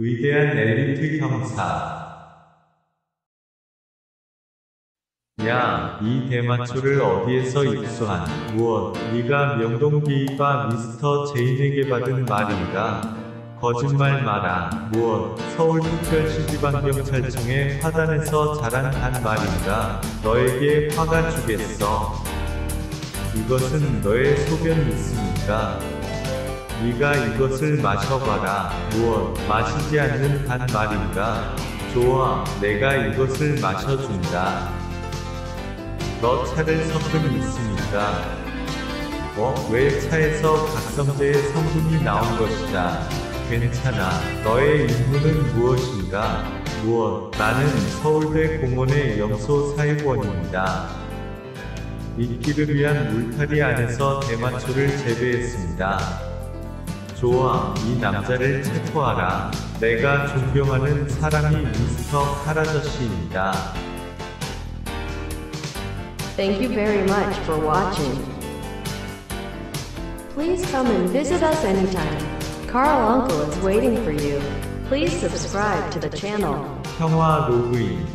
위대한 엘리트 형사. 야, 이 대마초를 어디에서 입수한? 무엇? 네가 명동기이바 미스터 제인에게 받은 말인가? 거짓말 마라. 무엇? 서울특별시지방경찰청의 화단에서 자랑한 말인가? 너에게 화가 주겠어. 이것은 너의 소변 있습니까? 네가 이것을 마셔봐라. 무엇? 마시지 않는 단 말인가? 좋아, 내가 이것을 마셔준다. 너 차를 섞은 있습니까? 어? 왜 차에서 각성제의 성분이 나온 것이다. 괜찮아. 너의 임무는 무엇인가? 무엇? 나는 서울대 공원의 염소 사육원입니다. 미끼를 위한 울타리 안에서 대마초를 재배했습니다. 좋아, 이 남자를 체포하라. 내가 존경하는 사람이 미스터 카라저씨입니다. Thank you very much for watching. Please come and visit us anytime. Carl Uncle is waiting for you. Please subscribe to the channel. 평화 로그인